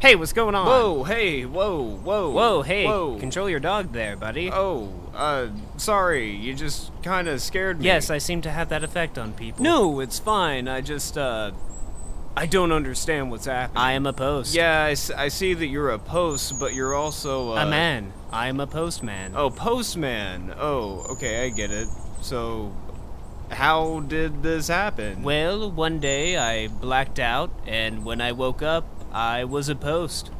Hey, what's going on? Whoa, hey, whoa, whoa. Whoa, hey, whoa. control your dog there, buddy. Oh, uh, sorry, you just kind of scared me. Yes, I seem to have that effect on people. No, it's fine. I just, uh, I don't understand what's happening. I am a post. Yeah, I, s- I see that you're a post, but you're also, uh... A man. I am a postman. Oh, postman. Oh, okay, I get it. So, how did this happen? Well, one day I blacked out, and when I woke up, I was a post.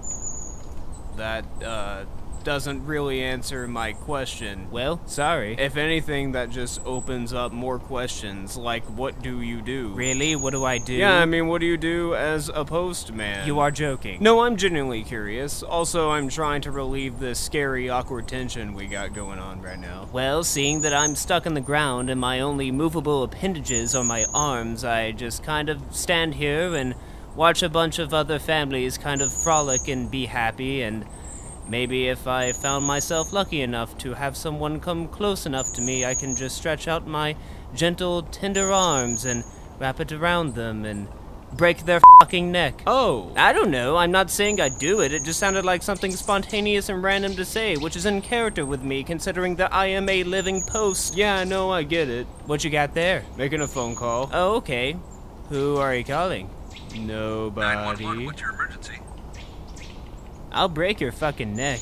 That, uh, doesn't really answer my question. Well, sorry. If anything, that just opens up more questions, like what do you do? Really? What do I do? Yeah, I mean, what do you do as a postman? You are joking. No, I'm genuinely curious. Also, I'm trying to relieve the scary, awkward tension we got going on right now. Well, seeing that I'm stuck in the ground and my only movable appendages are my arms, I just kind of stand here and watch a bunch of other families kind of frolic and be happy and maybe if I found myself lucky enough to have someone come close enough to me, I can just stretch out my gentle, tender arms and wrap it around them and break their fucking neck. Oh, I don't know. I'm not saying I'd do it. It just sounded like something spontaneous and random to say, which is in character with me, considering that I am a living post. yeah, no, I get it. What you got there? Making a phone call. Oh, okay. Who are you calling? 911, Nobody. What's your emergency? I'll break your fucking neck.